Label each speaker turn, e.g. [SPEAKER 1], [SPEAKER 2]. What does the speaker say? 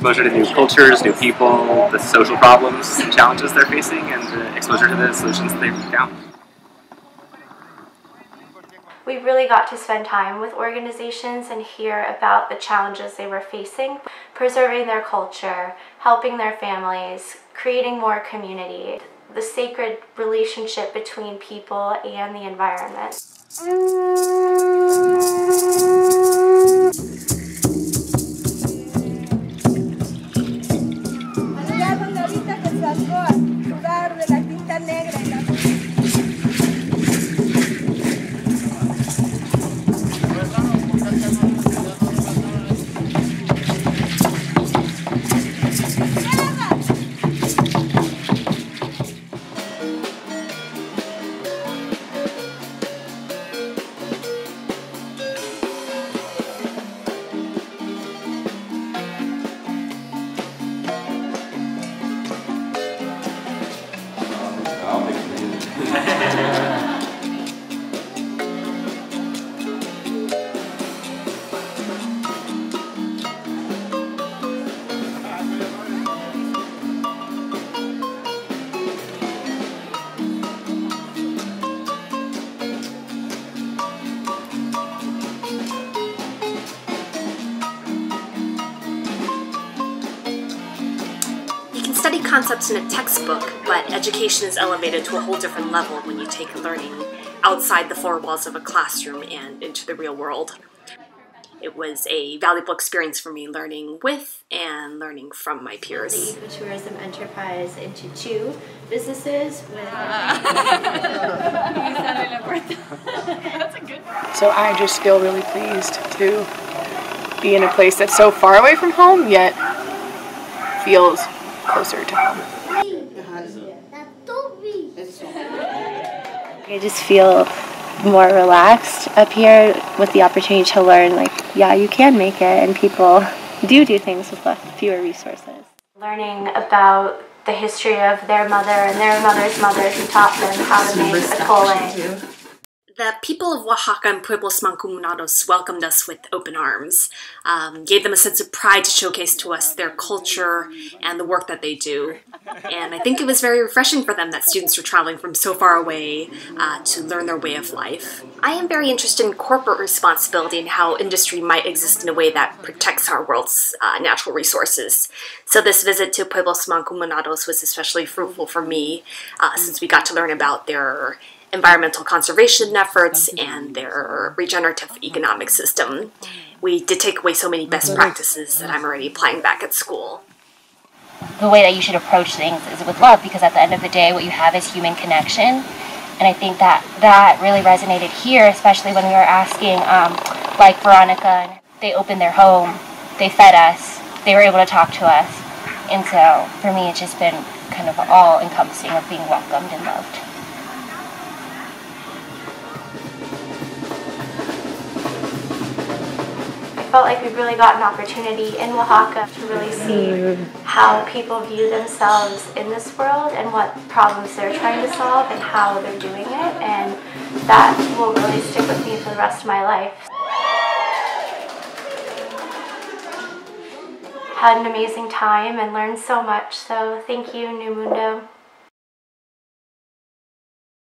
[SPEAKER 1] exposure to new cultures, new people, the social problems and challenges they're facing, and the exposure to the solutions that they've found.
[SPEAKER 2] We really got to spend time with organizations and hear about the challenges they were facing, preserving their culture, helping their families, creating more community, the sacred relationship between people and the environment.
[SPEAKER 3] Study concepts in a textbook, but education is elevated to a whole different level when you take learning outside the four walls of a classroom and into the real world. It was a valuable experience for me learning with and learning from my peers.
[SPEAKER 2] The
[SPEAKER 3] peers.
[SPEAKER 2] ecotourism enterprise into two businesses with ah.
[SPEAKER 4] So I just feel really pleased to be in a place that's so far away from home, yet feels closer to home.
[SPEAKER 5] I just feel more relaxed up here with the opportunity to learn, like, yeah, you can make it, and people do do things with less, fewer resources.
[SPEAKER 2] learning about the history of their mother and their mother's mother who taught them how to make a atole.
[SPEAKER 3] The people of Oaxaca and Pueblos Mancomunados welcomed us with open arms, um, gave them a sense of pride to showcase to us their culture and the work that they do. And I think it was very refreshing for them that students were traveling from so far away uh, to learn their way of life. I am very interested in corporate responsibility and how industry might exist in a way that protects our world's uh, natural resources. So this visit to Pueblos Mancomunados was especially fruitful for me uh, since we got to learn about their environmental conservation efforts and their regenerative economic system. We did take away so many best practices that I'm already applying back at school.
[SPEAKER 6] the way that you should approach things is with love because at the end of the day what you have is human connection and i think that that really resonated here especially when we were asking um, like veronica they opened their home they fed us they were able to talk to us and so for me it's just been kind of all encompassing of being welcomed and loved
[SPEAKER 2] felt like we've really got an opportunity in Oaxaca to really see how people view themselves in this world and what problems they're trying to solve and how they're doing it. And that will really stick with me for the rest of my life. Had an amazing time and learned so much. So thank you, NuMundo.